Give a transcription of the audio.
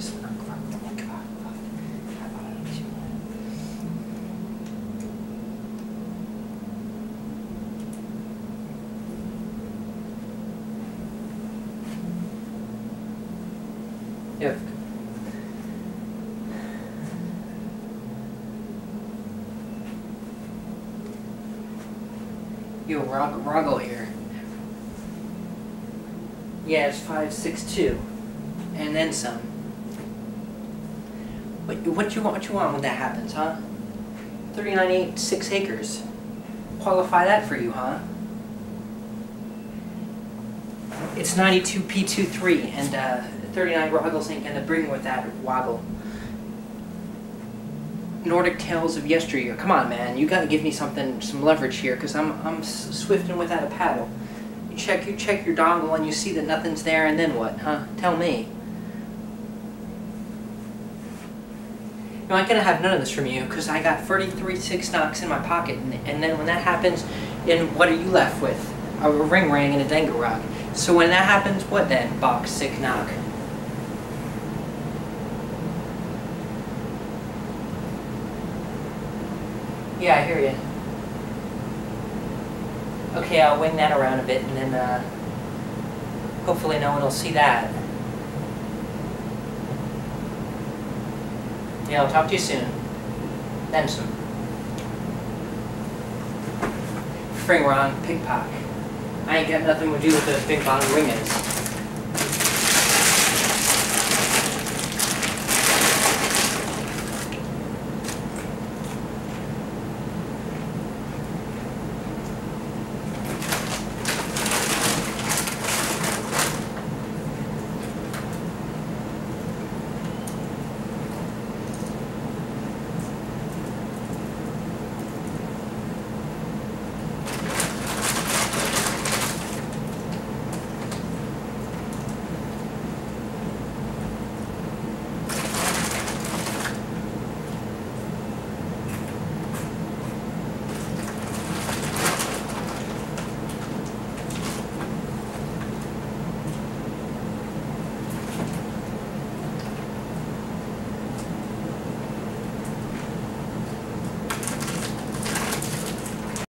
Üstüne Yo, Rog Roggle here. Yeah, it's 562. And then some. What what you want? What you want when that happens, huh? Thirty nine eight six acres. Qualify that for you, huh? It's ninety two P 23 and uh, thirty nine Roggles ain't gonna bring with that woggle. Nordic tales of yesteryear. Come on, man. You gotta give me something, some leverage here, cause I'm I'm swifting without a paddle. You check you check your dongle and you see that nothing's there, and then what, huh? Tell me. No, I gonna have none of this from you, cause I got 33 six knocks in my pocket, and, and then when that happens, then what are you left with? A ring ring and a dengue rug. So when that happens, what then? Box sick knock. Yeah, I hear you. Okay, I'll wing that around a bit and then uh, hopefully no one will see that. Yeah, I'll talk to you soon. Then some. Fring Ron, pickpock. I ain't got nothing to do with the big bottom ringers.